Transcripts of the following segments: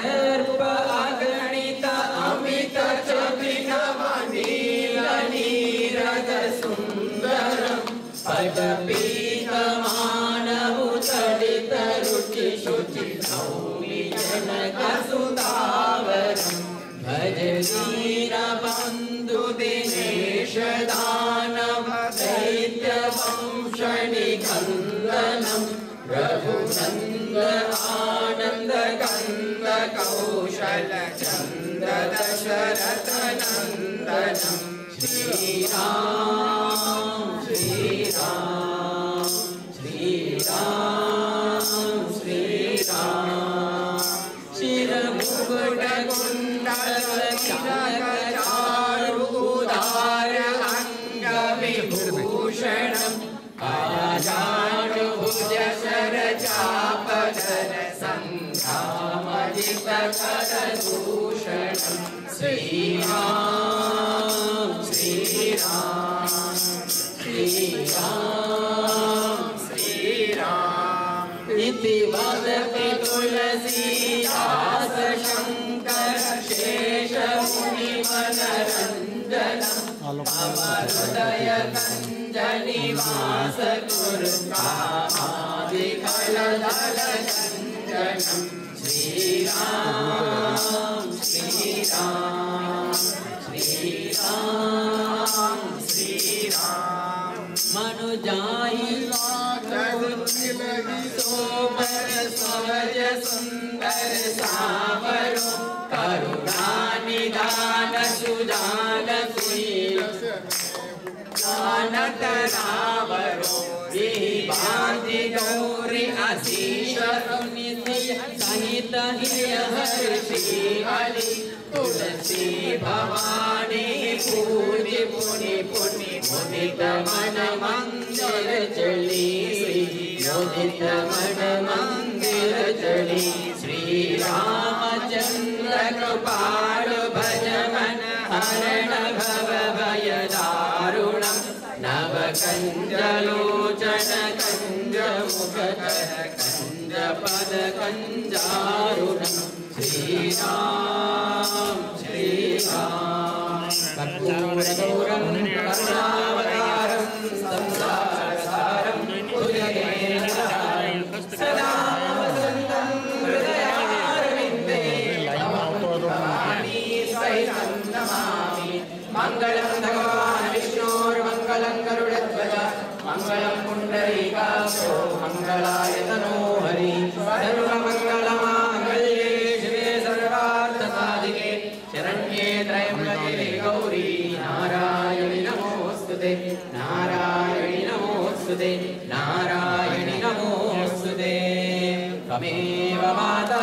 अगणित अमित च विनवनील नीरद सुन्दरम् पदपीतमानमुतडित रुचि शुचि सौमि जनकसुतावरम् भज वीरबन्धु दिनेश दानव कौशल चन्द दशरथ नन्दनम् श्रीराम श्रीराम श्रीराम श्रीराम शिरमुकुटकुण्डलचारुदार सङ्ग्रामजितकरदूषणम् श्रीराम श्रीराम श्रीराम श्रीराम इति वदति तुलसीदास शङ्कर शेष मुनिमनरञ्जनम् अमरुदय हरि तुलसी भवानी पुनि पुनि मुदित मन मंदिर चली मुदित मन मंदिर चली श्री रामचंद्र कृपाल भज मन हरण भव भय दारुणम् नव कञ्जलोचन पद श्रीराम श्रीराम कर्पूरगौरं करुणावतारं संसारसारं भुजगेन सदा वसन्तं हृदयारविन्दे सहितं नमामि मङ्गलं भगवान् विष्णोर्मङ्गलं मङ्गलं पुण्डरीकाक्षो मङ्गलाय तनो हरि सर्वमङ्गलमाङ्गल्ये शिवे सर्वार्थसाधिके। शरण्ये त्रयम्बके गौरी। नारायणि नमोऽस्तु ते नारायणि नमोऽस्तु ते नारायणि नमोऽस्तु ते त्वमेव माता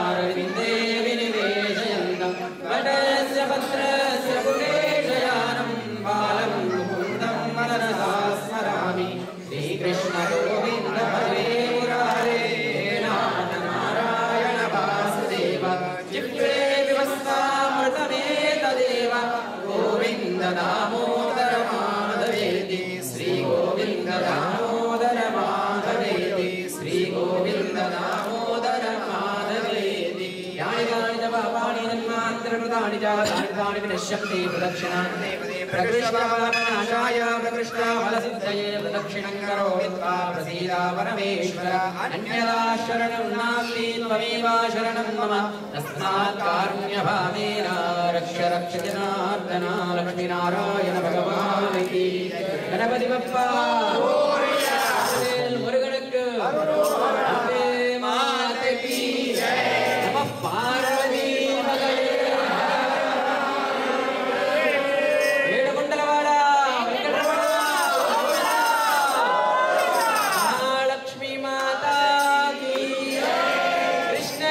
जन्मान्तरकृतानि च तानि तानि विनश्यन्ति प्रदक्षिणान्ते प्रकृष्टपापनाशाय प्रकृष्टाफल सिद्धये प्रदक्षिणं करोमि त्वा प्रसीदा परमेश्वर। अन्यदा शरणं रक्ष रक्ष जनार्दन लक्ष्मीनारायण भगवान् की। Ganpati Bappa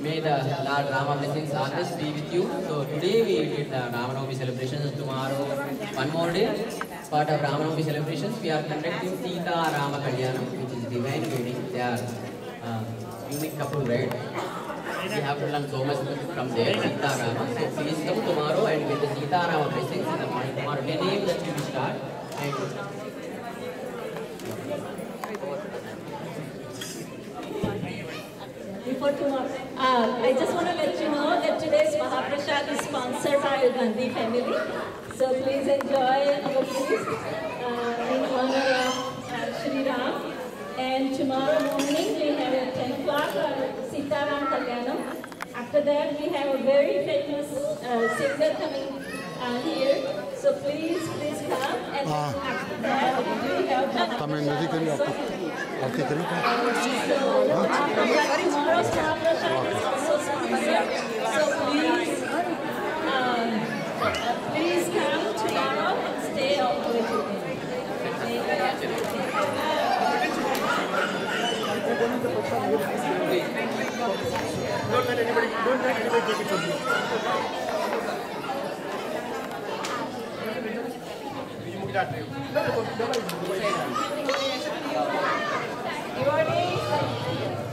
May the Lord Rama blessings always be with you. So today we did the Ramanavami celebrations. Tomorrow, one more day, part of Ramanavami celebrations, we are conducting Sita Rama Kalyanam, which is divine wedding. They are uh, unique couple, right? We have to learn so much from there, Sita Rama. So please come tomorrow and with the Sita Rama blessings in the morning. Tomorrow, 10 a.m. that we will start. And Uh, I just want to let you know that today's Mahaprasad is sponsored by the Gandhi family. So please enjoy uh, uh, in honor of uh, Shri Ram. And tomorrow morning we have a 10 o'clock uh, Sita Ram Kalyanam. After that we have a very famous uh, singer coming uh, here. So please, please come. And ah. after that we have... Tamil music. I'll. Please come tomorrow and stay all the Don't let anybody, don't let anybody take it from you. Your knees